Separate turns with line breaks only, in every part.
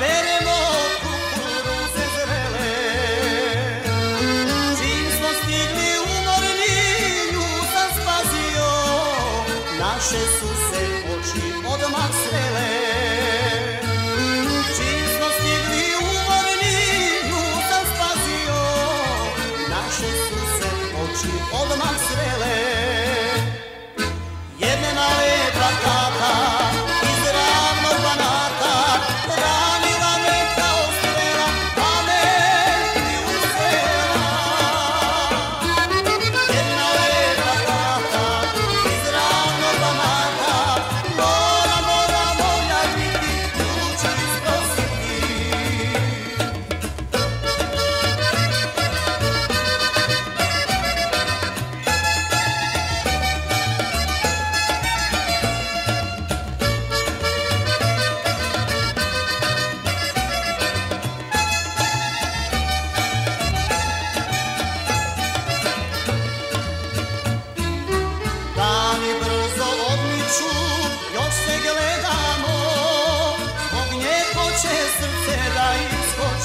beremo kukuruze zrele. Čim smo stigli umorni, nju sam spazio Naše su se oči odmah srele Čim smo stigli umorni, nju sam spazio Naše su se oči odmah srele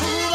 true.